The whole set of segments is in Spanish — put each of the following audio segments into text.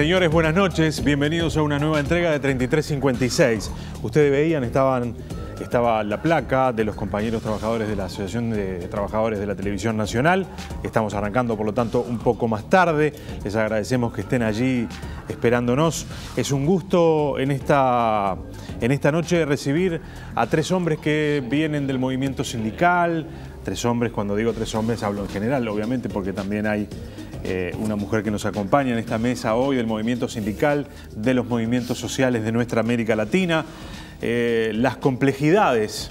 Señores, buenas noches. Bienvenidos a una nueva entrega de 3356. Ustedes veían, estaban, estaba la placa de los compañeros trabajadores de la Asociación de Trabajadores de la Televisión Nacional. Estamos arrancando, por lo tanto, un poco más tarde. Les agradecemos que estén allí esperándonos. Es un gusto en esta, en esta noche recibir a tres hombres que vienen del movimiento sindical. Tres hombres, cuando digo tres hombres hablo en general, obviamente, porque también hay eh, una mujer que nos acompaña en esta mesa hoy del movimiento sindical, de los movimientos sociales de nuestra América Latina, eh, las complejidades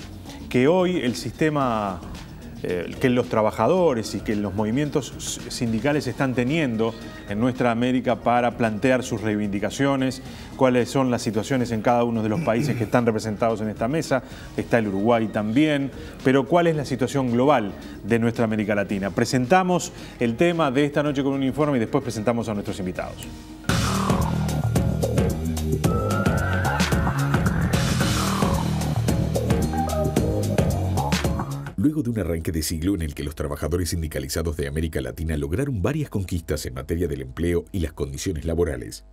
que hoy el sistema eh, que los trabajadores y que los movimientos sindicales están teniendo en nuestra América para plantear sus reivindicaciones, cuáles son las situaciones en cada uno de los países que están representados en esta mesa, está el Uruguay también, pero cuál es la situación global de nuestra América Latina. Presentamos el tema de esta noche con un informe y después presentamos a nuestros invitados. Luego de un arranque de siglo en el que los trabajadores sindicalizados de América Latina lograron varias conquistas en materia del empleo y las condiciones laborales,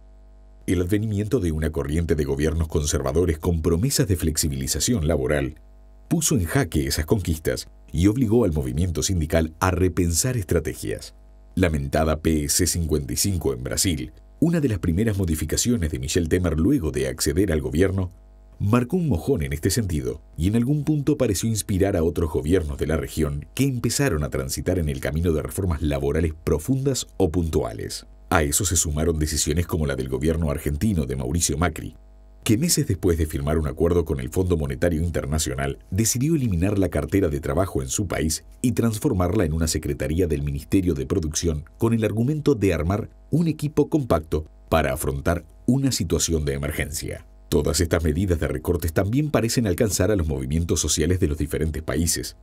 el advenimiento de una corriente de gobiernos conservadores con promesas de flexibilización laboral puso en jaque esas conquistas y obligó al movimiento sindical a repensar estrategias. Lamentada PS 55 en Brasil, una de las primeras modificaciones de Michel Temer luego de acceder al gobierno, marcó un mojón en este sentido y en algún punto pareció inspirar a otros gobiernos de la región que empezaron a transitar en el camino de reformas laborales profundas o puntuales. A eso se sumaron decisiones como la del gobierno argentino de Mauricio Macri, que meses después de firmar un acuerdo con el Fondo Monetario Internacional decidió eliminar la cartera de trabajo en su país y transformarla en una secretaría del Ministerio de Producción con el argumento de armar un equipo compacto para afrontar una situación de emergencia. Todas estas medidas de recortes también parecen alcanzar a los movimientos sociales de los diferentes países,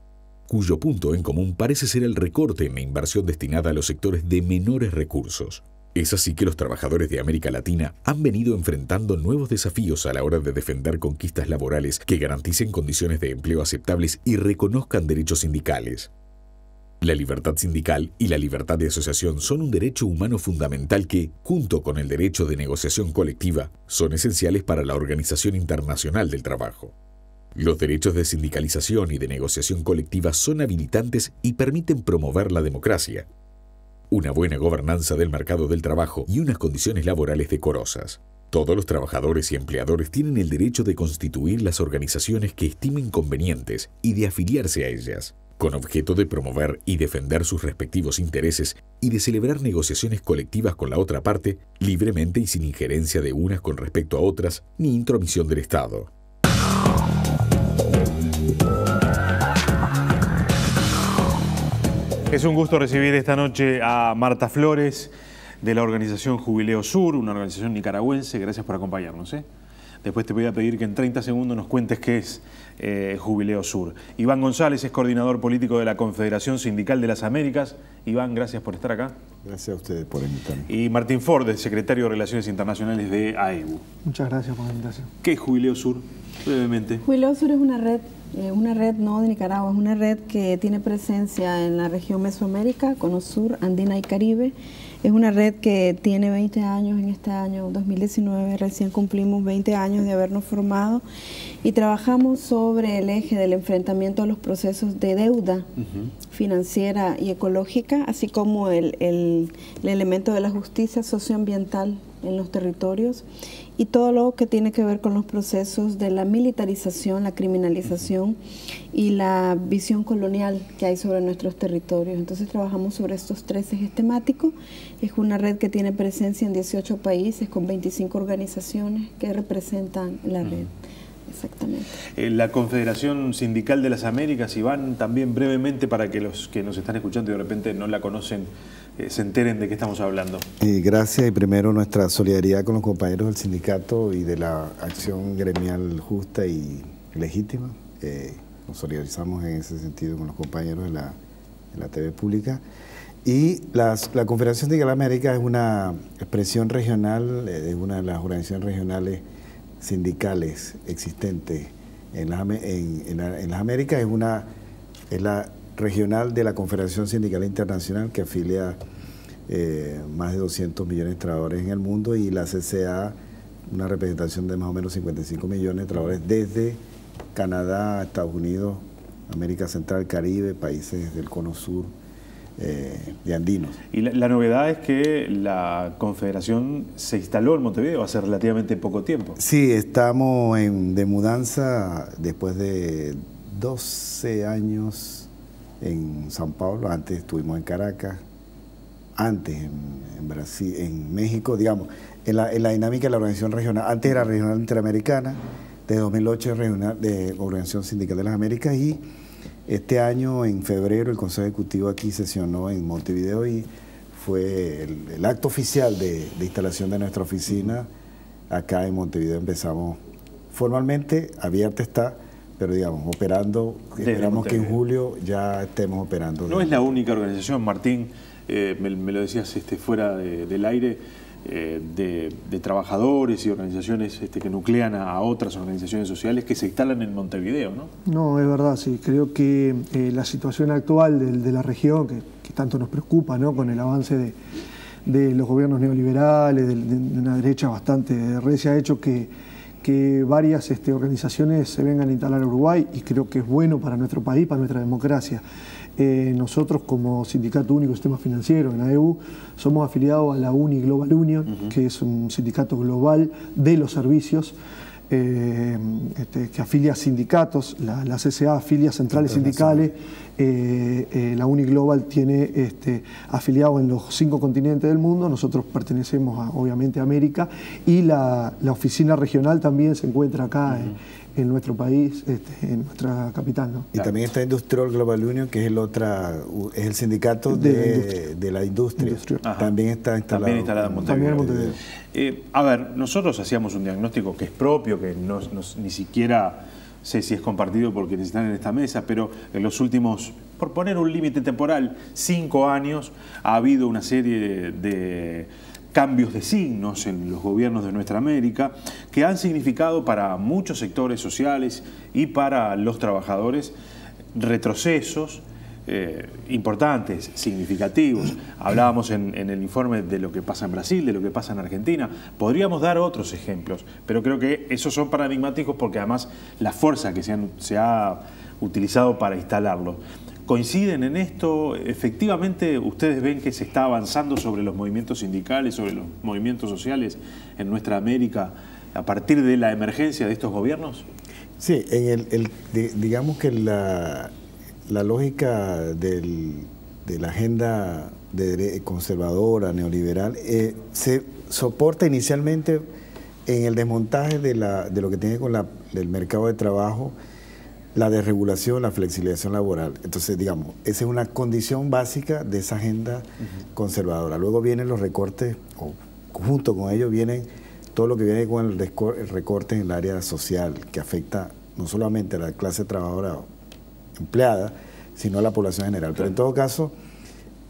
cuyo punto en común parece ser el recorte en la inversión destinada a los sectores de menores recursos. Es así que los trabajadores de América Latina han venido enfrentando nuevos desafíos a la hora de defender conquistas laborales que garanticen condiciones de empleo aceptables y reconozcan derechos sindicales. La libertad sindical y la libertad de asociación son un derecho humano fundamental que, junto con el derecho de negociación colectiva, son esenciales para la Organización Internacional del Trabajo. Los derechos de sindicalización y de negociación colectiva son habilitantes y permiten promover la democracia, una buena gobernanza del mercado del trabajo y unas condiciones laborales decorosas. Todos los trabajadores y empleadores tienen el derecho de constituir las organizaciones que estimen convenientes y de afiliarse a ellas con objeto de promover y defender sus respectivos intereses y de celebrar negociaciones colectivas con la otra parte, libremente y sin injerencia de unas con respecto a otras, ni intromisión del Estado. Es un gusto recibir esta noche a Marta Flores de la organización Jubileo Sur, una organización nicaragüense. Gracias por acompañarnos. ¿eh? Después te voy a pedir que en 30 segundos nos cuentes qué es eh, Jubileo Sur. Iván González es coordinador político de la Confederación Sindical de las Américas. Iván, gracias por estar acá. Gracias a ustedes por invitarme. Y Martín Ford, secretario de Relaciones Internacionales de AEU. Muchas gracias por la invitación. ¿Qué es Jubileo Sur? Brevemente. Jubileo Sur es una red, eh, una red no de Nicaragua, es una red que tiene presencia en la región Mesoamérica, Cono Sur, Andina y Caribe. Es una red que tiene 20 años en este año 2019, recién cumplimos 20 años de habernos formado y trabajamos sobre el eje del enfrentamiento a los procesos de deuda financiera y ecológica, así como el, el elemento de la justicia socioambiental en los territorios y todo lo que tiene que ver con los procesos de la militarización, la criminalización y la visión colonial que hay sobre nuestros territorios. Entonces trabajamos sobre estos tres ejes temáticos. Es una red que tiene presencia en 18 países con 25 organizaciones que representan la red. Exactamente. Eh, la Confederación Sindical de las Américas, Iván, también brevemente para que los que nos están escuchando y de repente no la conocen, eh, se enteren de qué estamos hablando. Y gracias y primero nuestra solidaridad con los compañeros del sindicato y de la acción gremial justa y legítima. Eh, nos solidarizamos en ese sentido con los compañeros de la, de la TV pública. Y la Confederación de las Américas es una expresión regional, es una de las organizaciones regionales sindicales existentes en las, en, las Américas, es, una, es la regional de la Confederación Sindical Internacional que afilia eh, más de 200 millones de trabajadores en el mundo y la CCA una representación de más o menos 55 millones de trabajadores desde Canadá, Estados Unidos, América Central, Caribe, países del Cono Sur, eh, de andinos. Y la, novedad es que la Confederación se instaló en Montevideo hace relativamente poco tiempo. Sí, estamos en, de mudanza después de 12 años en San Paulo, antes estuvimos en Caracas, antes en, Brasil, en México, digamos, en la, dinámica de la organización regional, antes era regional interamericana, de 2008 regional de Organización Sindical de las Américas y este año, en febrero, el Consejo Ejecutivo aquí sesionó en Montevideo y fue el, acto oficial de, instalación de nuestra oficina. Acá en Montevideo empezamos formalmente, abierta está, pero digamos, operando, esperamos que en julio ya estemos operando. No es la única organización, Martín, eh, me, lo decías este, fuera del aire, eh, de, trabajadores y organizaciones este, que nuclean a, otras organizaciones sociales que se instalan en Montevideo, ¿no? No, es verdad, sí. Creo que eh, la situación actual de, la región, que, tanto nos preocupa, ¿no? Con el avance de, los gobiernos neoliberales, de, una derecha bastante recia, ha hecho que, que varias este, organizaciones se vengan a instalar en Uruguay y creo que es bueno para nuestro país, para nuestra democracia. Eh, nosotros como Sindicato Único de Sistema Financiero en AEU somos afiliados a la UNI Global Union, que es un sindicato global de los servicios. Eh, este, que afilia sindicatos, la, CCA afilia centrales sindicales, eh, la UNI Global tiene este, afiliados en los cinco continentes del mundo, nosotros pertenecemos a, obviamente a América y la, oficina regional también se encuentra acá en nuestro país, este, en nuestra capital. ¿no? Y también está Industrial Global Union, que es el otra, es el sindicato de, la industria. También está instalado, también instalado en Montevideo. Eh, a ver, nosotros hacíamos un diagnóstico que es propio, que no, ni siquiera sé si es compartido por quienes están en esta mesa, pero en los últimos, por poner un límite temporal, cinco años, ha habido una serie de cambios de signos en los gobiernos de nuestra América que han significado para muchos sectores sociales y para los trabajadores retrocesos eh, importantes, significativos. Hablábamos en, el informe de lo que pasa en Brasil, de lo que pasa en Argentina. Podríamos dar otros ejemplos, pero creo que esos son paradigmáticos porque además la fuerza que se, se ha utilizado para instalarlo coinciden en esto. Efectivamente, ustedes ven que se está avanzando sobre los movimientos sindicales, sobre los movimientos sociales en nuestra América a partir de la emergencia de estos gobiernos. Sí, en el, digamos que la, lógica de la agenda conservadora, neoliberal, eh, se soporta inicialmente en el desmontaje de, la, de lo que tiene con la, el mercado de trabajo la desregulación, la flexibilización laboral. Entonces, digamos, esa es una condición básica de esa agenda conservadora. Luego vienen los recortes, o junto con ellos vienen todo lo que viene con el recorte en el área social, que afecta no solamente a la clase trabajadora empleada, sino a la población general. Pero en todo caso,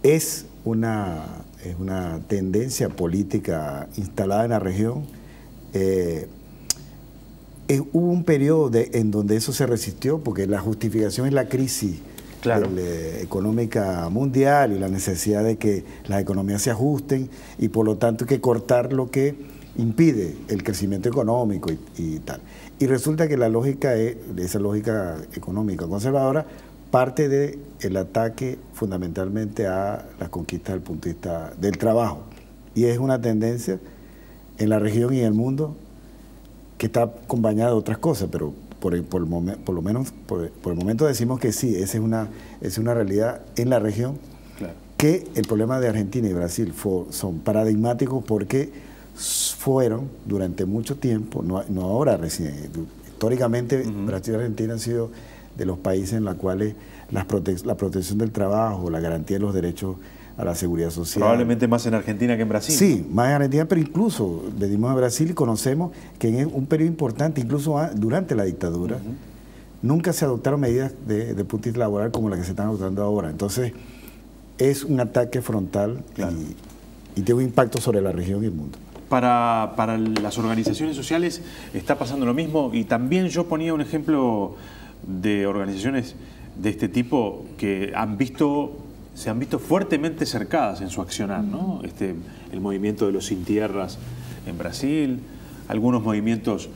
es una, es una tendencia política instalada en la región. Eh, eh, hubo un periodo en donde eso se resistió, porque la justificación es la crisis eh, económica mundial y la necesidad de que las economías se ajusten y por lo tanto hay que cortar lo que impide el crecimiento económico y, tal. Y resulta que la lógica, es, esa lógica económica conservadora, parte del el ataque fundamentalmente a las conquistas del punto de vista del trabajo. Y es una tendencia en la región y en el mundo que está acompañada de otras cosas, pero por, por, el por lo menos por, el momento decimos que sí, esa es una, es una realidad en la región, que el problema de Argentina y Brasil son paradigmáticos porque fueron durante mucho tiempo, no, no ahora recién, históricamente Brasil y Argentina han sido de los países en los cuales la protección del trabajo, la garantía de los derechos a la seguridad social. Probablemente más en Argentina que en Brasil. Sí, más en Argentina, pero incluso venimos a Brasil y conocemos que en un periodo importante, incluso durante la dictadura, nunca se adoptaron medidas de, de punto laboral como las que se están adoptando ahora. Entonces, es un ataque frontal y, tiene un impacto sobre la región y el mundo. Para, para las organizaciones sociales está pasando lo mismo y también yo ponía un ejemplo de organizaciones de este tipo que han visto se han visto fuertemente cercadas en su accionar, ¿no? Este, el movimiento de los sin tierras en Brasil, algunos movimientos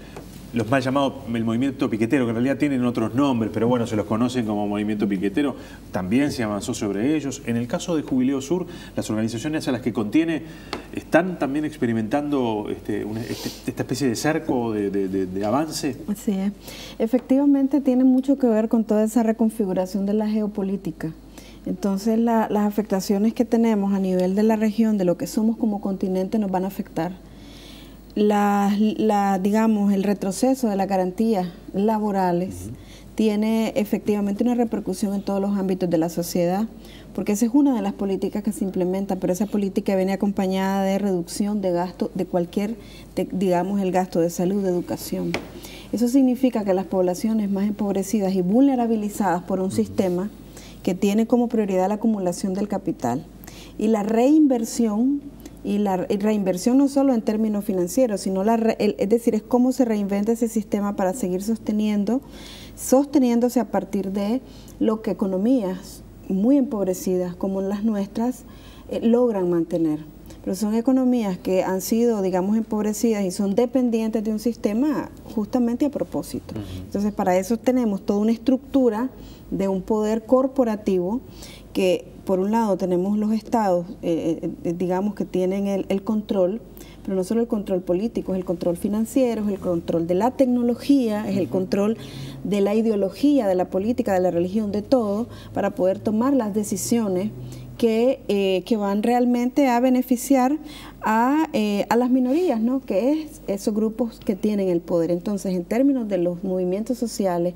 los mal llamados el movimiento piquetero, que en realidad tienen otros nombres, pero bueno, se los conocen como movimiento piquetero, también se avanzó sobre ellos. En el caso de Jubileo Sur, las organizaciones a las que contiene están también experimentando este, este, esta especie de cerco de, avance. Sí, efectivamente tiene mucho que ver con toda esa reconfiguración de la geopolítica. Entonces las afectaciones que tenemos a nivel de la región, de lo que somos como continente, nos van a afectar. La, digamos, el retroceso de las garantías laborales tiene efectivamente una repercusión en todos los ámbitos de la sociedad, porque esa es una de las políticas que se implementa, pero esa política viene acompañada de reducción de gasto de cualquier, digamos, el gasto de salud, de educación. Eso significa que las poblaciones más empobrecidas y vulnerabilizadas por un sistema que tiene como prioridad la acumulación del capital y la reinversión y la reinversión no solo en términos financieros, sino la es decir, es cómo se reinventa ese sistema para seguir sosteniendo, sosteniéndose a partir de lo que economías muy empobrecidas como las nuestras eh, logran mantener. Pero son economías que han sido, digamos, empobrecidas y son dependientes de un sistema justamente a propósito. Entonces, para eso tenemos toda una estructura de un poder corporativo que por un lado tenemos los estados, eh, eh, digamos que tienen el, control, pero no solo el control político, es el control financiero, es el control de la tecnología, es el control de la ideología, de la política, de la religión, de todo, para poder tomar las decisiones que, eh, que van realmente a beneficiar a, a, las minorías, ¿no? que es esos grupos que tienen el poder. Entonces, en términos de los movimientos sociales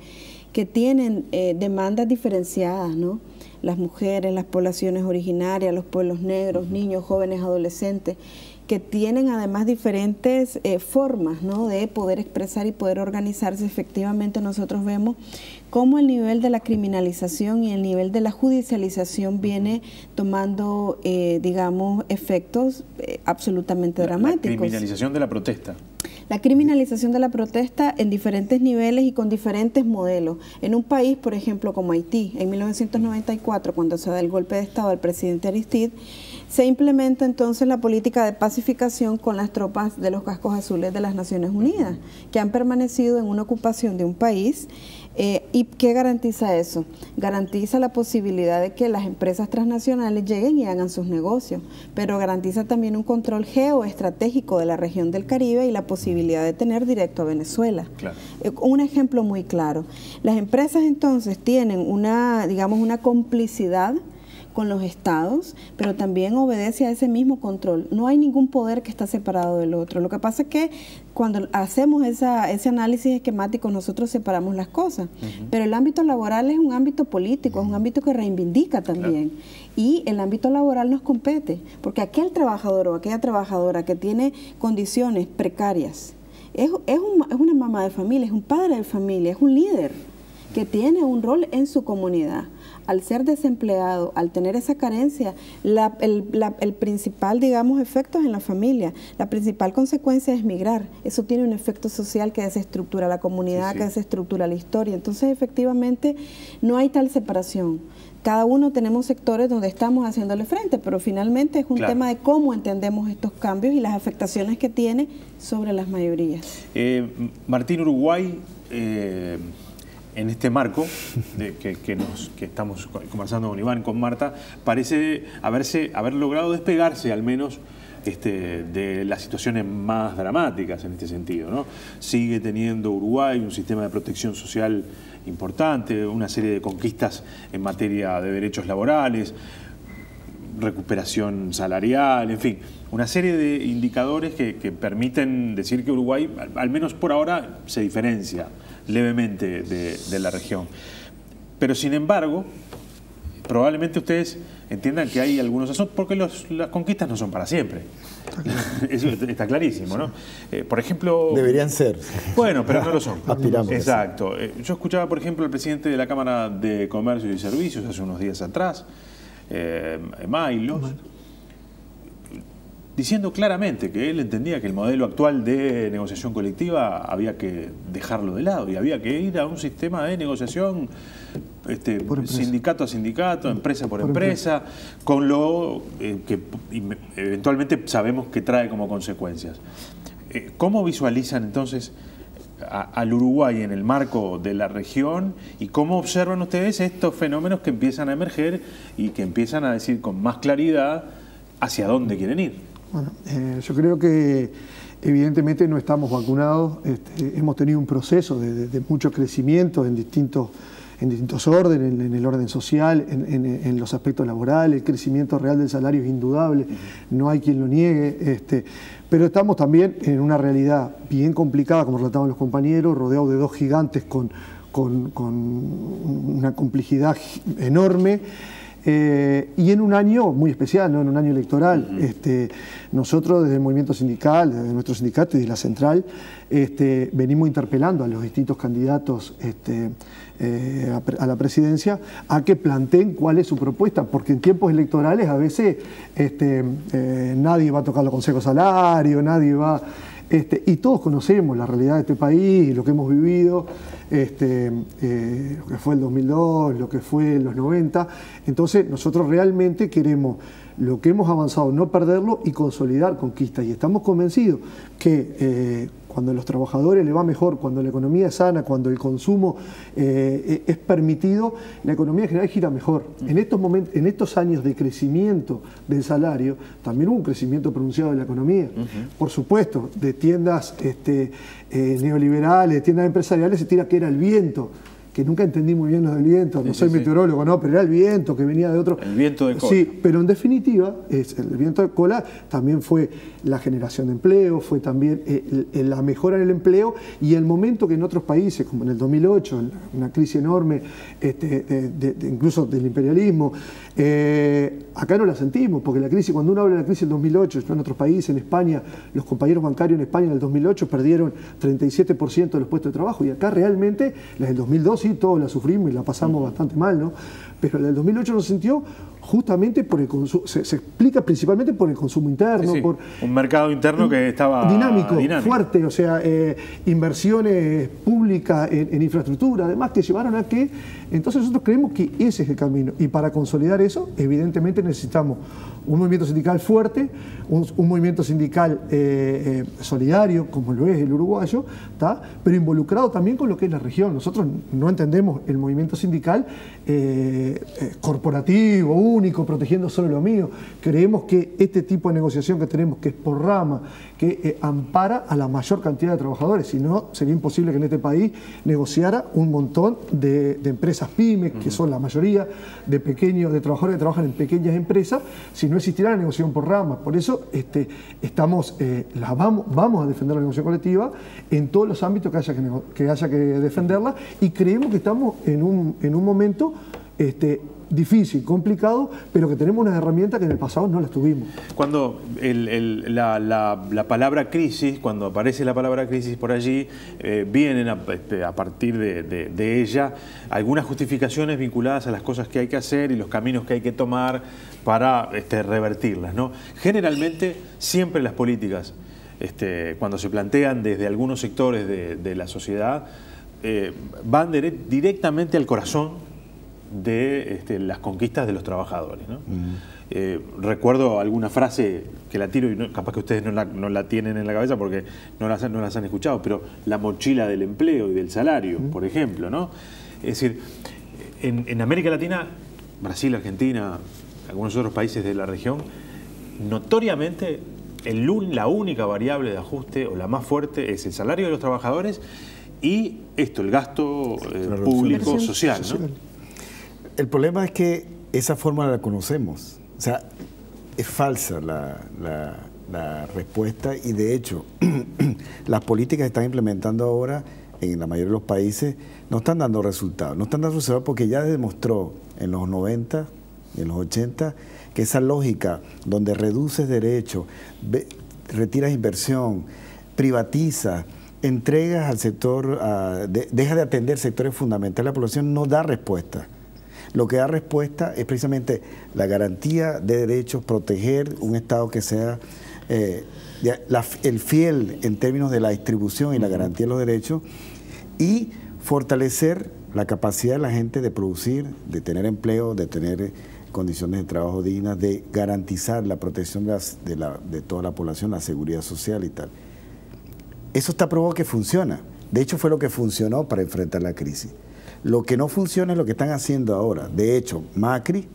que tienen demandas diferenciadas, ¿no? las mujeres, las poblaciones originarias, los pueblos negros, niños, jóvenes, adolescentes, que tienen además diferentes eh, formas ¿no? de poder expresar y poder organizarse. Efectivamente, nosotros vemos cómo el nivel de la criminalización y el nivel de la judicialización viene tomando, eh, digamos, efectos eh, absolutamente dramáticos. La criminalización de la protesta la criminalización de la protesta en diferentes niveles y con diferentes modelos. En un país, por ejemplo, como Haití, en 1994, cuando se da el golpe de Estado al presidente Aristide, se implementa entonces la política de pacificación con las tropas de los cascos azules de las Naciones Unidas, que han permanecido en una ocupación de un país eh, ¿Y qué garantiza eso? Garantiza la posibilidad de que las empresas transnacionales lleguen y hagan sus negocios, pero garantiza también un control geoestratégico de la región del Caribe y la posibilidad de tener directo a Venezuela. Eh, un ejemplo muy claro. Las empresas entonces tienen una, digamos, una complicidad con los estados, pero también obedece a ese mismo control. No hay ningún poder que está separado del otro. Lo que pasa es que cuando hacemos esa, ese análisis esquemático nosotros separamos las cosas, pero el ámbito laboral es un ámbito político, es un ámbito que reivindica también. Y el ámbito laboral nos compete, porque aquel trabajador o aquella trabajadora que tiene condiciones precarias, es, es, es una mamá de familia, es un padre de familia, es un líder que tiene un rol en su comunidad al ser desempleado, al tener esa carencia, el, principal, digamos, efecto es en la familia. La principal consecuencia es migrar. Eso tiene un efecto social que desestructura la comunidad, que desestructura la historia. Entonces, efectivamente, no hay tal separación. Cada uno tenemos sectores donde estamos haciéndole frente, pero finalmente es un tema de cómo entendemos estos cambios y las afectaciones que tiene sobre las mayorías. Eh, Martín Uruguay. Eh, en este marco que estamos conversando con Iván, con Marta, parece haberse, haber logrado despegarse al menos este, de las situaciones más dramáticas en este sentido. ¿no? Sigue teniendo Uruguay un sistema de protección social importante, una serie de conquistas en materia de derechos laborales, recuperación salarial, en fin, una serie de indicadores que, permiten decir que Uruguay, al menos por ahora, se diferencia levemente de, la región. Pero sin embargo, probablemente ustedes entiendan que hay algunos asuntos, porque las conquistas no son para siempre. Eso está clarísimo, ¿no? Eh, por ejemplo... Deberían ser. Bueno, pero no lo son. Aspiramos. Exacto. Eh, yo escuchaba, por ejemplo, al presidente de la Cámara de Comercio y Servicios hace unos días atrás, eh, diciendo claramente que él entendía que el modelo actual de negociación colectiva había que dejarlo de lado y había que ir a un sistema de negociación este, sindicato a sindicato, empresa por, empresa, con lo eh, que eventualmente sabemos que trae como consecuencias. Eh, ¿Cómo visualizan entonces al Uruguay en el marco de la región y cómo observan ustedes estos fenómenos que empiezan a emerger y que empiezan a decir con más claridad hacia dónde quieren ir? Bueno, eh, yo creo que evidentemente no estamos vacunados, este, hemos tenido un proceso de, mucho crecimiento en distintos en distintos órdenes, en, el orden social, en, los aspectos laborales, el crecimiento real del salario es indudable, no hay quien lo niegue, este, pero estamos también en una realidad bien complicada, como relataban los compañeros, rodeados de dos gigantes con, con una complejidad enorme. Eh, y en un año muy especial, ¿no? en un año electoral, este, nosotros desde el movimiento sindical, desde nuestro sindicato y de la central, este, venimos interpelando a los distintos candidatos este, eh, a, la presidencia a que planteen cuál es su propuesta, porque en tiempos electorales a veces este, eh, nadie va a tocar los consejos salarios, nadie va... Este, y todos conocemos la realidad de este país lo que hemos vivido, este, eh, lo que fue el 2002, lo que fue los 90. Entonces nosotros realmente queremos lo que hemos avanzado, no perderlo y consolidar conquistas. Y estamos convencidos que eh, cuando a los trabajadores le va mejor, cuando la economía es sana, cuando el consumo eh, es permitido, la economía en general gira mejor. En estos, momentos, en estos años de crecimiento del salario, también hubo un crecimiento pronunciado de la economía. Por supuesto, de tiendas este, eh, neoliberales, de tiendas empresariales, se tira que era el viento que nunca entendí muy bien lo del viento, no soy meteorólogo, no, pero era el viento que venía de otro. El viento de cola. Sí, pero en definitiva, es, el viento de cola también fue la generación de empleo, fue también eh, la mejora en el empleo y el momento que en otros países, como en el 2008, una crisis enorme, este, incluso del imperialismo, eh, acá no la sentimos, porque la crisis, cuando uno habla de la crisis del 2008, en otros países, en España, los compañeros bancarios en España en el 2008 perdieron 37% de los puestos de trabajo y acá realmente, las del 2002 sí, todos la sufrimos y la pasamos bastante mal, ¿no? Pero la del 2008 nos sintió justamente por el consumo, se, explica principalmente por el consumo interno. Por, un mercado interno que estaba dinámico, fuerte, o sea, eh, inversiones públicas en, infraestructura, además que llevaron a que, entonces nosotros creemos que ese es el camino. Y para consolidar eso, evidentemente necesitamos un movimiento sindical fuerte, un, movimiento sindical eh, eh, solidario, como lo es el uruguayo, pero involucrado también con lo que es la región. Nosotros no entendemos el movimiento sindical corporativo, único, protegiendo solo lo mío. Creemos que este tipo de negociación que tenemos, que es por rama, que eh, ampara a la mayor cantidad de trabajadores, si no, sería imposible que en este país negociara un montón de, empresas pymes, que son la mayoría de pequeños, de trabajadores que trabajan en pequeñas empresas, si no existiera la negociación por rama. Por eso este, estamos, eh, vamos, vamos a defender la negociación colectiva en todos los ámbitos que haya que, que, haya que defenderla y creemos que estamos en un, en un momento este, difícil, complicado, pero que tenemos unas herramientas que en el pasado no las tuvimos. Cuando la, palabra crisis, cuando aparece la palabra crisis por allí, eh, vienen este, a, partir de, ella algunas justificaciones vinculadas a las cosas que hay que hacer y los caminos que hay que tomar para este, revertirlas. ¿no? Generalmente, siempre las políticas, este, cuando se plantean desde algunos sectores de, la sociedad, eh, van directamente al corazón de este, las conquistas de los trabajadores. Eh, recuerdo alguna frase que la tiro y capaz que ustedes no la, tienen en la cabeza porque no las, no las han escuchado, pero la mochila del empleo y del salario, por ejemplo. ¿no? Es decir, en, América Latina, Brasil, Argentina, algunos otros países de la región, notoriamente el, la única variable de ajuste o la más fuerte es el salario de los trabajadores y esto, el gasto eh, público social. ¿no? El problema es que esa fórmula la conocemos. O sea, es falsa la, respuesta y de hecho las políticas que están implementando ahora en la mayoría de los países no están dando resultados. No están dando resultados porque ya demostró en los 90 y en los 80 que esa lógica donde reduces derechos, retiras inversión, privatizas, entregas al sector, deja de atender sectores fundamentales de la población, no da respuesta. Lo que da respuesta es precisamente la garantía de derechos, proteger un Estado que sea eh, el fiel en términos de la distribución y la garantía de los derechos y fortalecer la capacidad de la gente de producir, de tener empleo, de tener condiciones de trabajo dignas, de garantizar la protección de, de, toda la población, la seguridad social y tal. Eso está probado que funciona. De hecho, fue lo que funcionó para enfrentar la crisis. Lo que no funciona es lo que están haciendo ahora. De hecho, Macri,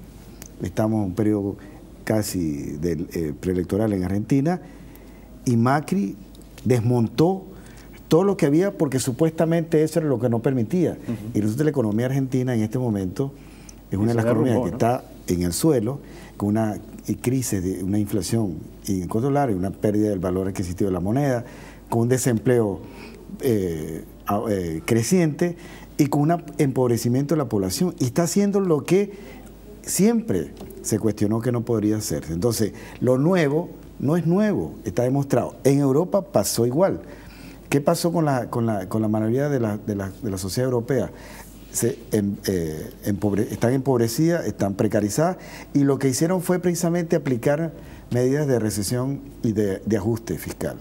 estamos en un periodo casi del, eh, preelectoral en Argentina, y Macri desmontó todo lo que había porque supuestamente eso era lo que no permitía. Y resulta la economía argentina en este momento es una de las economías que está en el suelo, con una crisis, de una inflación incontrolable, una pérdida del valor adquisitivo de la moneda, con un desempleo eh, eh, creciente y con un empobrecimiento de la población. Y está haciendo lo que siempre se cuestionó que no podría hacerse. Entonces, lo nuevo no es nuevo, está demostrado. En Europa pasó igual. ¿Qué pasó con la, con la, con la mayoría de la, de, la, de la sociedad europea? Em, eh, están empobrecidas, están precarizadas y lo que hicieron fue precisamente aplicar medidas de recesión y de, de ajuste fiscal.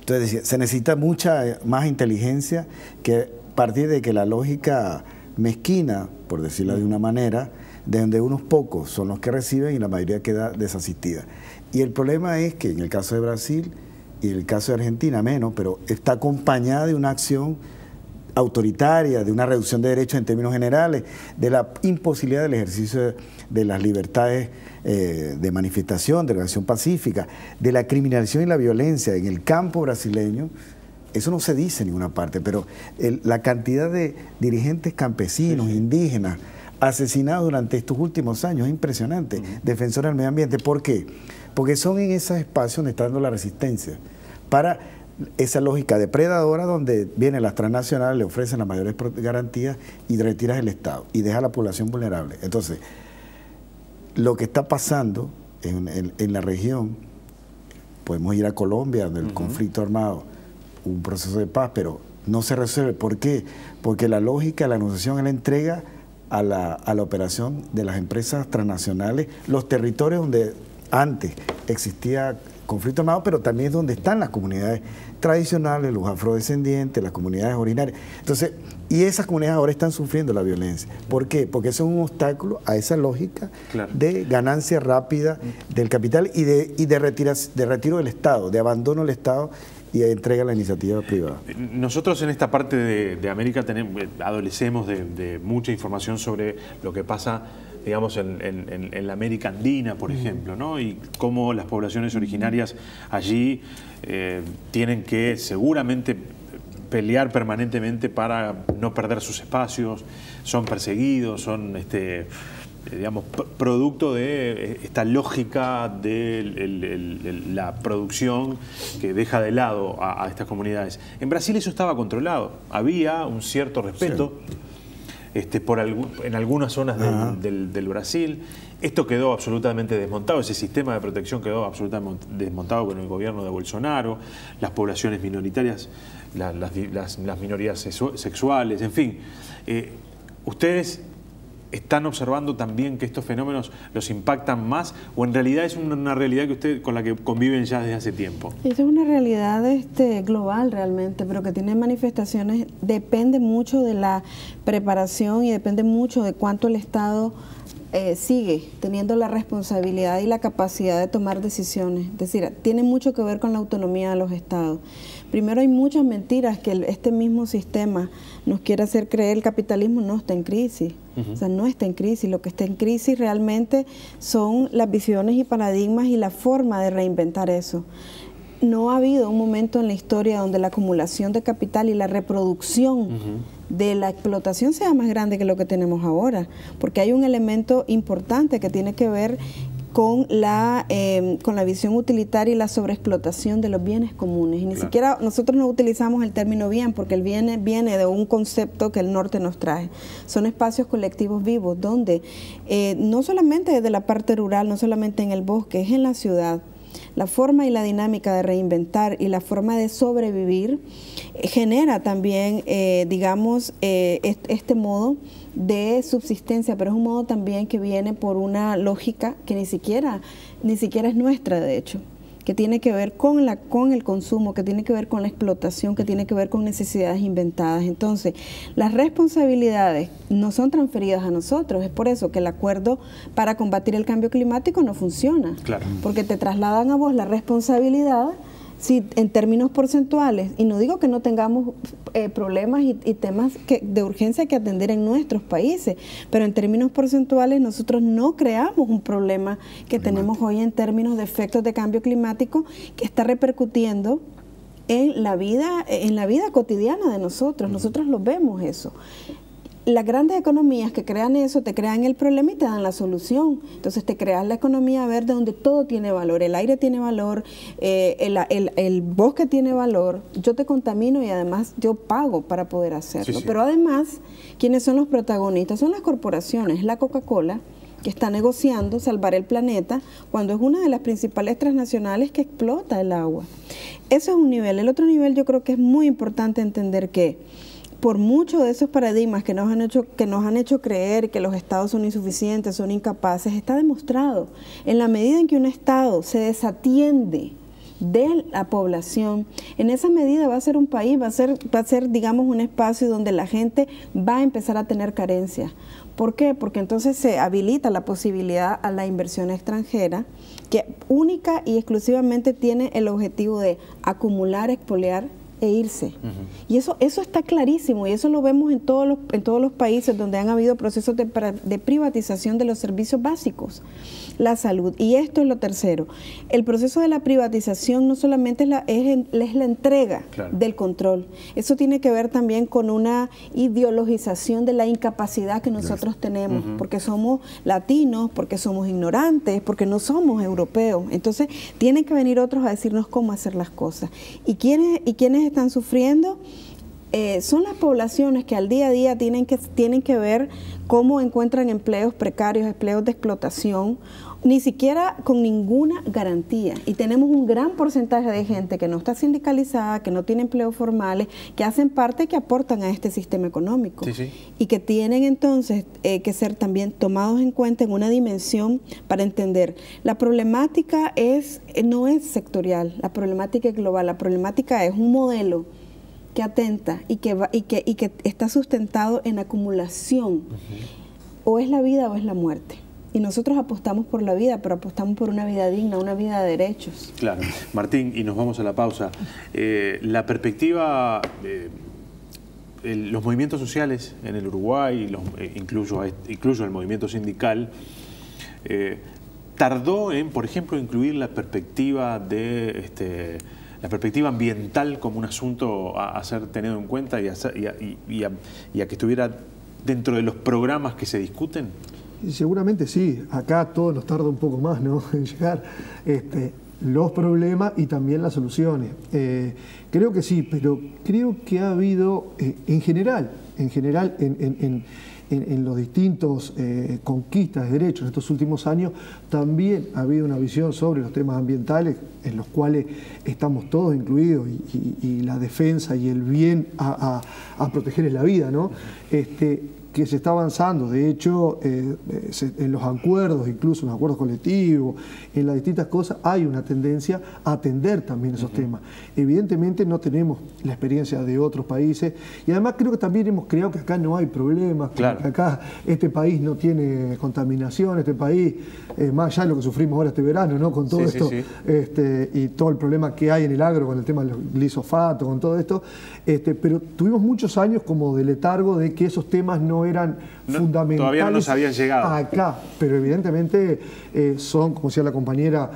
Entonces se necesita mucha eh, más inteligencia que partir de que la lógica mezquina, por decirlo de una manera, de donde unos pocos son los que reciben y la mayoría queda desasistida. Y el problema es que en el caso de Brasil y en el caso de Argentina menos, pero está acompañada de una acción autoritaria, de una reducción de derechos en términos generales, de la imposibilidad del ejercicio de las libertades eh, de manifestación, de relación pacífica, de la criminalización y la violencia en el campo brasileño, eso no se dice en ninguna parte, pero la cantidad de dirigentes campesinos, indígenas, asesinados durante estos últimos años es impresionante, defensores del medio ambiente. ¿Por qué? Porque son en esos espacios donde está dando la resistencia para esa lógica depredadora donde vienen las transnacionales, le ofrecen las mayores garantías y retiras el Estado y deja a la población vulnerable. Entonces, lo que está pasando en, la región, podemos ir a Colombia, donde el conflicto armado, un proceso de paz, pero no se resuelve. ¿Por qué? Porque la lógica de la negociación es la entrega a la, a la operación de las empresas transnacionales, los territorios donde antes existía conflicto armado, pero también es donde están las comunidades tradicionales, los afrodescendientes, las comunidades originarias. Entonces, y esas comunidades ahora están sufriendo la violencia. ¿Por qué? Porque eso es un obstáculo a esa lógica de ganancia rápida del capital y de, y de, de retiro del Estado, de abandono del Estado y entrega la iniciativa privada. Nosotros en esta parte de, América tenemos, adolecemos de, mucha información sobre lo que pasa digamos, en, la América Andina, por ejemplo, ¿no? y cómo las poblaciones originarias allí eh, tienen que seguramente pelear permanentemente para no perder sus espacios, son perseguidos, son este, eh, digamos, producto de eh, esta lógica de la producción que deja de lado a, estas comunidades. En Brasil eso estaba controlado, había un cierto respeto. Este, por en algunas zonas del, del, Brasil. Esto quedó absolutamente desmontado, ese sistema de protección quedó absolutamente desmontado con el gobierno de Bolsonaro, las poblaciones minoritarias las, minorías sexuales, en fin. Eh, ¿Ustedes están observando también que estos fenómenos los impactan más o en realidad es una realidad que usted con la que conviven ya desde hace tiempo? Es una realidad este, global realmente, pero que tiene manifestaciones, depende mucho de la preparación y depende mucho de cuánto el Estado eh, sigue teniendo la responsabilidad y la capacidad de tomar decisiones. Es decir, tiene mucho que ver con la autonomía de los estados. Primero hay muchas mentiras que este mismo sistema nos quiere hacer creer el capitalismo no está en crisis. O sea, no está en crisis. Lo que está en crisis realmente son las visiones y paradigmas y la forma de reinventar eso. No ha habido un momento en la historia donde la acumulación de capital y la reproducción de la explotación sea más grande que lo que tenemos ahora, porque hay un elemento importante que tiene que ver con la, em, con la visión utilitaria y la sobreexplotación de los bienes comunes. Y ni siquiera nosotros no utilizamos el término bien porque el bien viene de un concepto que el norte nos trae. Son espacios colectivos vivos donde eh, no solamente desde la parte rural, no solamente en el bosque, es en la ciudad. La forma y la dinámica de reinventar y la forma de sobrevivir eh, genera también, eh, digamos, este modo de subsistencia, pero es un modo también que viene por una lógica que ni siquiera, ni siquiera es nuestra, de hecho. que tiene que ver con, la, con el consumo, que tiene que ver con la explotación, que tiene que ver con necesidades inventadas. Entonces, las responsabilidades no son transferidas a nosotros. Es por eso que el acuerdo para combatir el cambio climático no funciona. Claro. Porque te trasladan a vos la responsabilidad si en términos porcentuales, y no digo que no tengamos eh, problemas y, temas que, de urgencia que atender en nuestros países, pero en términos porcentuales nosotros no creamos un problema que tenemos hoy en términos de efectos de cambio climático que está repercutiendo en la vida, en la vida cotidiana de nosotros. Nosotros lo vemos eso las grandes economías que crean eso te crean el problema y te dan la solución. Entonces te creas la economía verde donde todo tiene valor, el aire tiene valor, eh, el, bosque tiene valor, yo te contamino y además yo pago para poder hacerlo. Pero además, ¿quiénes son los protagonistas? Son las corporaciones, la Coca-Cola que está negociando salvar el planeta cuando es una de las principales transnacionales que explota el agua. Eso es un nivel. El otro nivel yo creo que es muy importante entender que por muchos de esos paradigmas que nos han hecho que nos han hecho creer que los estados son insuficientes, son incapaces, está demostrado. En la medida en que un estado se desatiende de la población, en esa medida va a ser un país, va a ser va a ser digamos un espacio donde la gente va a empezar a tener carencias. ¿Por qué? Porque entonces se habilita la posibilidad a la inversión extranjera que única y exclusivamente tiene el objetivo de acumular, expoliar e irse. Y eso, eso está clarísimo y eso lo vemos en todos los, en todos los países donde han habido procesos de, de privatización de los servicios básicos, la salud. Y esto es lo tercero. El proceso de la privatización no solamente es la, es, la entrega del control, eso tiene que ver también con una ideologización de la incapacidad que nosotros tenemos, porque somos latinos, porque somos ignorantes, porque no somos europeos. Entonces, tienen que venir otros a decirnos cómo hacer las cosas. ¿Y quiénes, y quiénes están sufriendo eh, son las poblaciones que al día a día tienen que, tienen que ver cómo encuentran empleos precarios, empleos de explotación ni siquiera con ninguna garantía. Y tenemos un gran porcentaje de gente que no está sindicalizada, que no tiene empleos formales, que hacen parte, que aportan a este sistema económico. Y que tienen entonces eh, que ser también tomados en cuenta en una dimensión para entender. La problemática es, eh, no es sectorial, la problemática es global, la problemática es un modelo que atenta y que, va, y que, y que está sustentado en acumulación. O es la vida o es la muerte. Y nosotros apostamos por la vida, pero apostamos por una vida digna, una vida de derechos. Claro. Martín, y nos vamos a la pausa. Eh, la perspectiva, eh, los movimientos sociales en el Uruguay, los, eh, incluso, incluso el movimiento sindical, tardó en, por ejemplo, incluir la perspectiva de... Este, la perspectiva ambiental como un asunto a, ser tenido en cuenta y a que estuviera dentro de los programas que se discuten? Seguramente sí, acá todo nos tarda un poco más ¿no? en llegar este, los problemas y también las soluciones. Eh, creo que sí, pero creo que ha habido eh, en general, en general, en, los distintos eh, conquistas de derechos en estos últimos años, también ha habido una visión sobre los temas ambientales en los cuales estamos todos incluidos y, la defensa y el bien a, a, proteger es la vida, ¿no? Este, que se está avanzando. De hecho, eh, eh, en los acuerdos, incluso en los acuerdos colectivos, en las distintas cosas, hay una tendencia a atender también esos temas. Evidentemente no tenemos la experiencia de otros países y además creo que también hemos creado que acá no hay problemas, que acá este país no tiene contaminación, este país, eh, más allá de lo que sufrimos ahora este verano, ¿no? con todo esto Este, y todo el problema que hay en el agro con el tema del glisofato, con todo esto, este, pero tuvimos muchos años como de letargo de que esos temas no eran fundamentales. Todavía no nos habían llegado. Acá, pero evidentemente eh, son, como decía la compañera,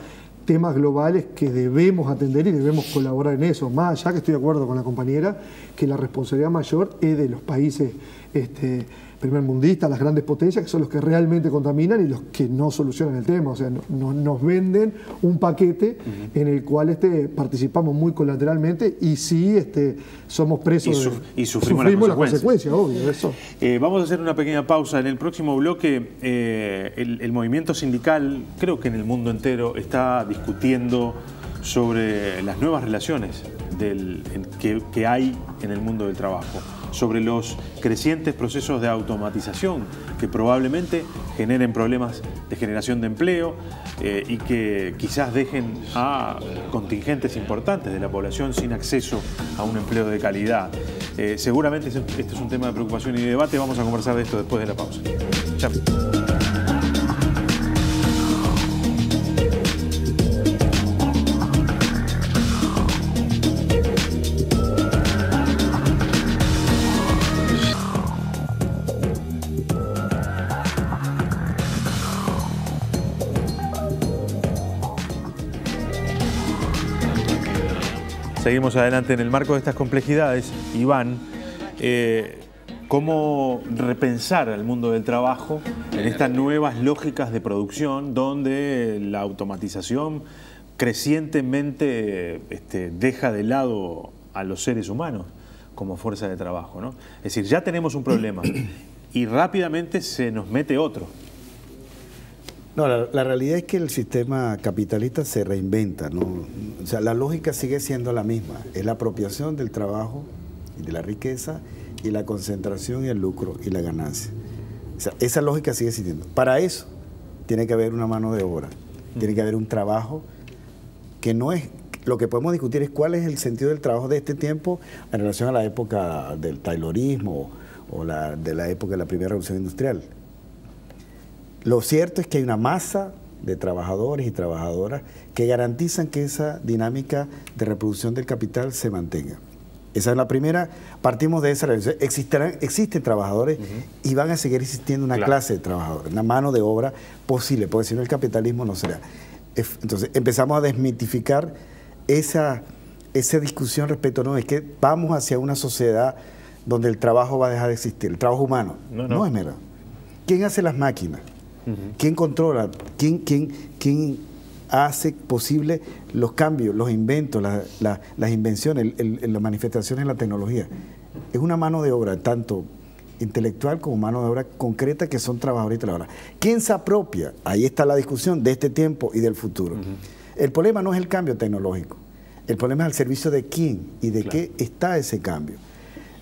temas globales que debemos atender y debemos colaborar en eso. Más allá que estoy de acuerdo con la compañera, que la responsabilidad mayor es de los países este, primermundistas, las grandes potencias, que son los que realmente contaminan y los que no solucionan el tema. O sea, nos venden un paquete en el cual este, participamos muy colateralmente y sí este, somos presos y, sufrimos, las consecuencias. obvio. Eso. Eh, vamos a hacer una pequeña pausa. En el próximo bloque, eh, el movimiento sindical, creo que en el mundo entero, está discutiendo sobre las nuevas relaciones que, hay en el mundo del trabajo, sobre los crecientes procesos de automatización que probablemente generen problemas de generación de empleo eh, y que quizás dejen a contingentes importantes de la población sin acceso a un empleo de calidad. Eh, seguramente este es un tema de preocupación y de debate. Vamos a conversar de esto después de la pausa. Chao. Seguimos adelante en el marco de estas complejidades. Iván, eh, ¿cómo repensar al mundo del trabajo en estas nuevas lógicas de producción donde la automatización crecientemente este, deja de lado a los seres humanos como fuerza de trabajo? ¿no? Es decir, ya tenemos un problema y rápidamente se nos mete otro. No, la, realidad es que el sistema capitalista se reinventa, ¿no? O sea, la lógica sigue siendo la misma, es la apropiación del trabajo y de la riqueza y la concentración y el lucro y la ganancia. O sea, esa lógica sigue existiendo. Para eso tiene que haber una mano de obra, tiene que haber un trabajo que no es, lo que podemos discutir es cuál es el sentido del trabajo de este tiempo en relación a la época del taylorismo o la, de la época de la primera revolución industrial. Lo cierto es que hay una masa de trabajadores y trabajadoras que garantizan que esa dinámica de reproducción del capital se mantenga. Esa es la primera, partimos de esa. Existirán, existen trabajadores y van a seguir existiendo una clase de trabajadores, una mano de obra posible, porque si no el capitalismo no será. Entonces empezamos a desmitificar esa, esa discusión respecto, no, es que vamos hacia una sociedad donde el trabajo va a dejar de existir, el trabajo humano. No, no. no es mera. ¿Quién hace las máquinas? ¿Quién controla? ¿Quién, quién, quién hace posible los cambios, los inventos, las invenciones, las manifestaciones en la tecnología? Es una mano de obra, tanto intelectual como mano de obra concreta que son trabajadores y trabajadoras. ¿Quién se apropia? Ahí está la discusión de este tiempo y del futuro. El problema no es el cambio tecnológico, el problema es el servicio de quién y de qué está ese cambio.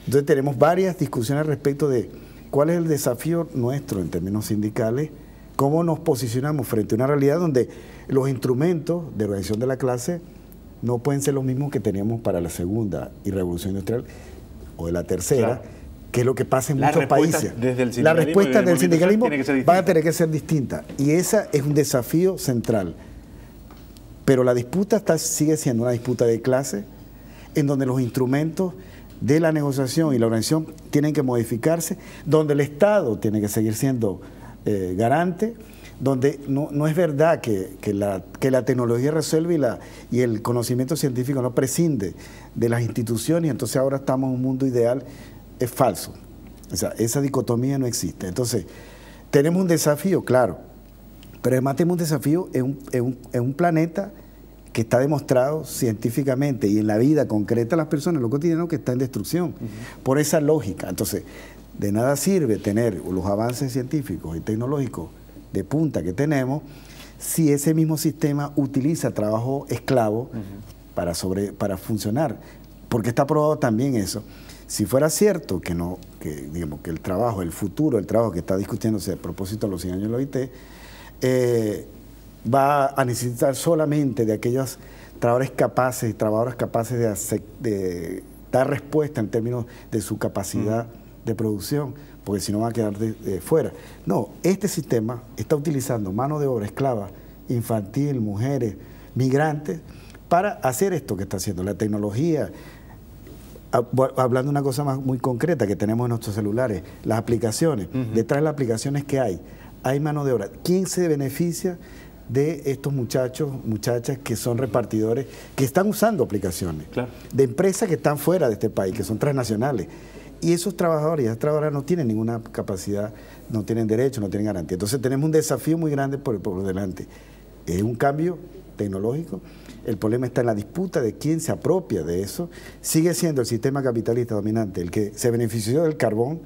Entonces tenemos varias discusiones respecto de cuál es el desafío nuestro en términos sindicales cómo nos posicionamos frente a una realidad donde los instrumentos de organización de la clase no pueden ser los mismos que teníamos para la segunda y revolución industrial o de la tercera, que es lo que pasa en muchos países. la respuesta del sindicalismo va a tener que ser distinta y esa es un desafío central. Pero la disputa está, sigue siendo una disputa de clase en donde los instrumentos de la negociación y la organización tienen que modificarse, donde el Estado tiene que seguir siendo eh, garante, donde no, es verdad que, la, que, la, tecnología resuelve y, la, y el conocimiento científico no prescinde de las instituciones y entonces ahora estamos en un mundo ideal, es falso. O sea, esa dicotomía no existe. Entonces, tenemos un desafío, claro, pero además tenemos un desafío en un, en en un planeta que está demostrado científicamente y en la vida concreta de las personas, lo cotidiano, que está en destrucción. Por esa lógica. Entonces, de nada sirve tener los avances científicos y tecnológicos de punta que tenemos si ese mismo sistema utiliza trabajo esclavo para, sobre, para funcionar. Porque está probado también eso. Si fuera cierto que, no, que, digamos, que el trabajo, el futuro, el trabajo que está discutiéndose a propósito de los 100 años de la OIT, eh, va a necesitar solamente de aquellos trabajadores capaces trabajadoras capaces de, de, dar respuesta en términos de su capacidad de producción, porque si no va a quedar de, fuera. No, este sistema está utilizando mano de obra esclava, infantil, mujeres, migrantes, para hacer esto que está haciendo. La tecnología, hablando de una cosa más muy concreta que tenemos en nuestros celulares, las aplicaciones, detrás de las aplicaciones que hay, hay mano de obra. ¿Quién se beneficia? de estos muchachos, muchachas que son repartidores, que están usando aplicaciones, de empresas que están fuera de este país, que son transnacionales. Y esos trabajadores y esas trabajadoras no tienen ninguna capacidad, no tienen derecho, no tienen garantía. Entonces tenemos un desafío muy grande por, por delante. Es un cambio tecnológico. El problema está en la disputa de quién se apropia de eso. Sigue siendo el sistema capitalista dominante el que se benefició del carbón,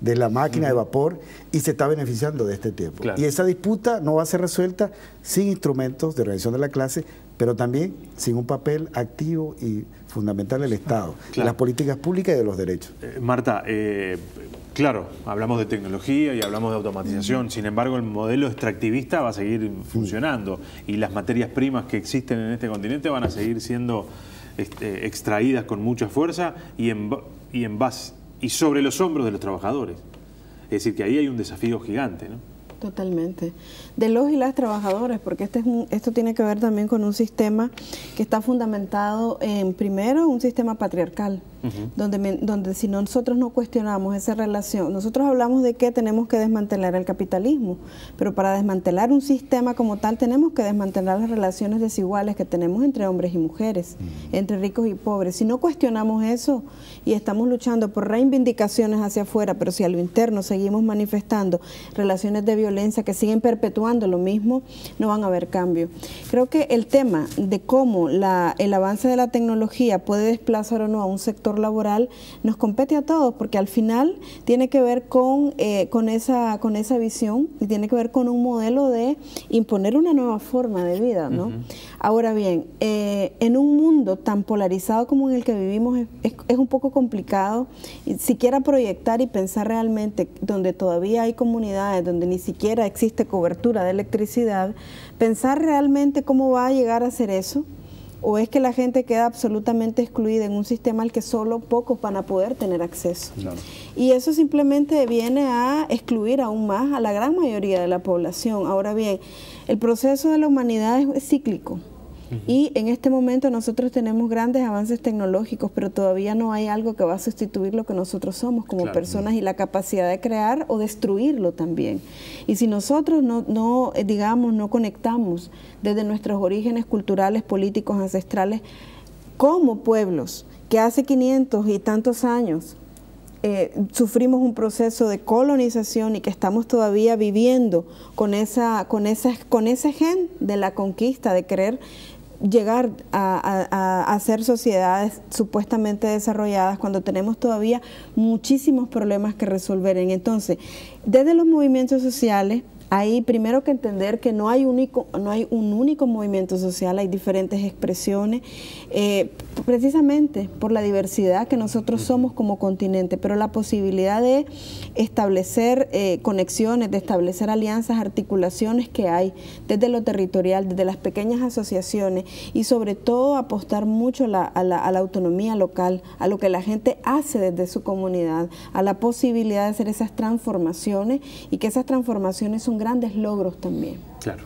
de la máquina de vapor y se está beneficiando de este tiempo. Y esa disputa no va a ser resuelta sin instrumentos de organización de la clase, pero también sin un papel activo y fundamental del Estado, las políticas públicas y de los derechos. Eh, Marta, eh, claro, hablamos de tecnología y hablamos de automatización, sin embargo el modelo extractivista va a seguir funcionando y las materias primas que existen en este continente van a seguir siendo este, extraídas con mucha fuerza y, en, y, en base, y sobre los hombros de los trabajadores. Es decir, que ahí hay un desafío gigante, ¿no? Totalmente. De los y las trabajadoras, porque este es esto tiene que ver también con un sistema que está fundamentado en, primero, un sistema patriarcal, donde, donde si nosotros no cuestionamos esa relación, nosotros hablamos de que tenemos que desmantelar el capitalismo, pero para desmantelar un sistema como tal tenemos que desmantelar las relaciones desiguales que tenemos entre hombres y mujeres, entre ricos y pobres. Si no cuestionamos eso y estamos luchando por reivindicaciones hacia afuera, pero si a lo interno seguimos manifestando relaciones de violencia que siguen perpetuando lo mismo, no van a haber cambio. Creo que el tema de cómo la, el avance de la tecnología puede desplazar o no a un sector laboral nos compete a todos, porque al final tiene que ver con, eh, con, esa, con esa visión y tiene que ver con un modelo de imponer una nueva forma de vida. ¿no? Ahora bien, eh, en un mundo tan polarizado como en el que vivimos es, es un poco complicado siquiera proyectar y pensar realmente donde todavía hay comunidades, donde ni siquiera existe cobertura de electricidad, pensar realmente cómo va a llegar a ser eso o es que la gente queda absolutamente excluida en un sistema al que solo pocos van a poder tener acceso. Y eso simplemente viene a excluir aún más a la gran mayoría de la población. Ahora bien, el proceso de la humanidad es cíclico. Y en este momento nosotros tenemos grandes avances tecnológicos, pero todavía no hay algo que va a sustituir lo que nosotros somos como personas y la capacidad de crear o destruirlo también. Y si nosotros no, no, eh, digamos, no conectamos desde nuestros orígenes culturales, políticos, ancestrales, como pueblos que hace 500 y tantos años eh, sufrimos un proceso de colonización y que estamos todavía viviendo con esa, con esa, con ese gen de la conquista, de querer llegar a, ser sociedades supuestamente desarrolladas cuando tenemos todavía muchísimos problemas que resolver. Entonces, desde los movimientos sociales, hay primero que entender que no hay, único, no hay un único movimiento social, hay diferentes expresiones, eh, precisamente por la diversidad que nosotros somos como continente, pero la posibilidad de establecer eh, conexiones, de establecer alianzas, articulaciones que hay desde lo territorial, desde las pequeñas asociaciones y sobre todo apostar mucho a la, a la autonomía local, a lo que la gente hace desde su comunidad, a la posibilidad de hacer esas transformaciones y que esas transformaciones son grandes logros también. Claro.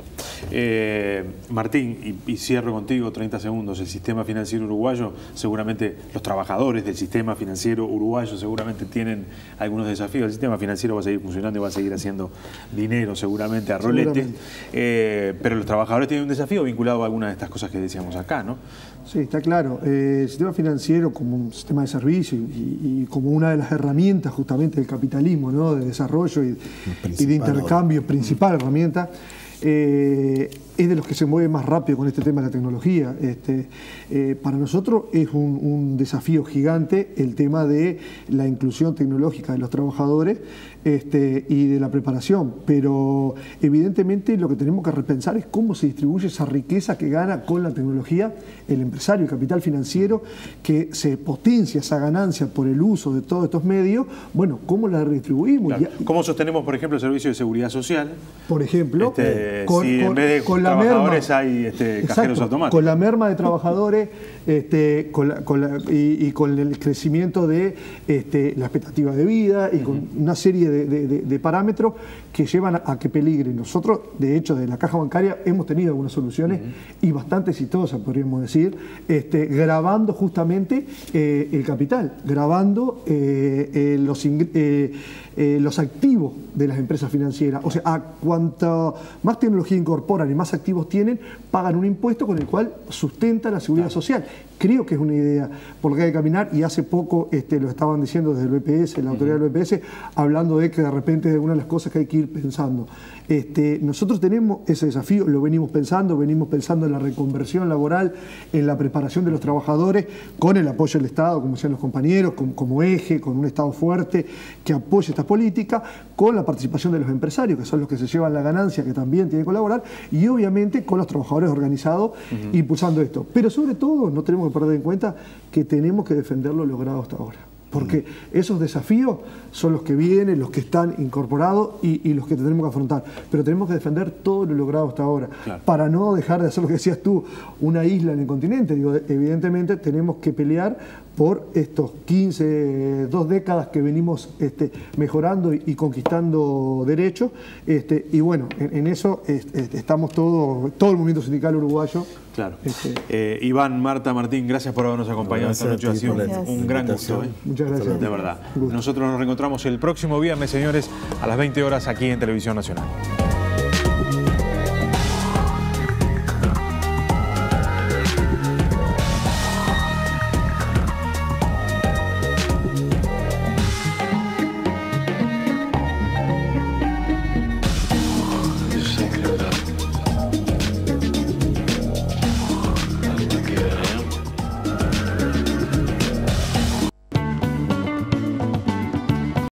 Eh, Martín, y, cierro contigo 30 segundos, el sistema financiero uruguayo, seguramente los trabajadores del sistema financiero uruguayo seguramente tienen algunos desafíos, el sistema financiero va a seguir funcionando y va a seguir haciendo dinero seguramente a rolete, eh, pero los trabajadores tienen un desafío vinculado a algunas de estas cosas que decíamos acá, ¿no? Sí, está claro. Eh, el sistema financiero como un sistema de servicio y, como una de las herramientas justamente del capitalismo, ¿no? de desarrollo y, y de intercambio, principal herramienta, eh, es de los que se mueve más rápido con este tema de la tecnología. Este, eh, para nosotros es un, desafío gigante el tema de la inclusión tecnológica de los trabajadores este, y de la preparación, pero evidentemente lo que tenemos que repensar es cómo se distribuye esa riqueza que gana con la tecnología el empresario, el capital financiero, que se potencia esa ganancia por el uso de todos estos medios, bueno, ¿cómo la redistribuimos? ¿Cómo sostenemos, por ejemplo, el servicio de seguridad social? Por ejemplo, este, con, en vez de trabajadores hay este, cajeros automáticos. Con la merma de trabajadores este, y, con el crecimiento de este, la expectativa de vida y con una serie de, parámetros que llevan a, que peligre. Nosotros, de hecho, de la caja bancaria hemos tenido algunas soluciones y bastante exitosas, podríamos decir, este, grabando justamente eh, el capital, grabando eh, eh, los, los activos de las empresas financieras. O sea, a cuanto más tecnología incorporan y más activos tienen, pagan un impuesto con el cual sustenta la seguridad social. Creo que es una idea por la que hay que caminar y hace poco este, lo estaban diciendo desde el BPS, la autoridad del BPS, hablando de que de repente es una de las cosas que hay que ir pensando. Este, nosotros tenemos ese desafío, lo venimos pensando, venimos pensando en la reconversión laboral, en la preparación de los trabajadores, con el apoyo del Estado, como decían los compañeros, como eje, con un Estado fuerte que apoye esta política, con la participación de los empresarios, que son los que se llevan la ganancia, que también tienen que colaborar, y obviamente con los trabajadores organizados impulsando esto. Pero sobre todo no tenemos que perder en cuenta que tenemos que defender lo logrado hasta ahora porque esos desafíos son los que vienen, los que están incorporados y, los que tenemos que afrontar. Pero tenemos que defender todo lo logrado hasta ahora, para no dejar de hacer lo que decías tú, una isla en el continente. Digo, evidentemente tenemos que pelear por estos 15, dos décadas que venimos este, mejorando y, conquistando derechos. Este, y bueno, en, eso estamos todos, todo el movimiento sindical uruguayo. Claro. Este, eh, Iván, Marta, Martín, gracias por habernos acompañado esta noche. Ha sido un, gran gusto. ¿eh? Muchas gracias. De verdad. Nosotros nos reencontramos el próximo viernes, señores, a las 20 horas aquí en Televisión Nacional.